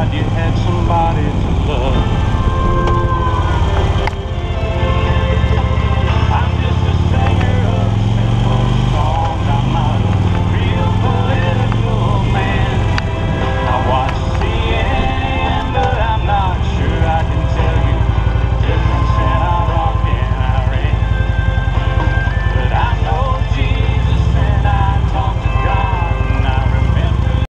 God you had somebody to love.